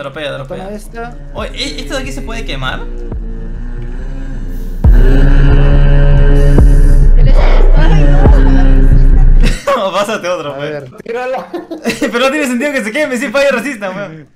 Dropea, dropea. esta. Oye, ¿e-, ¿esto de aquí se puede quemar? No. Pásate otro, A pues. Pero no tiene sentido que se queme si falla racista, weón.